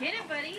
Get it, buddy.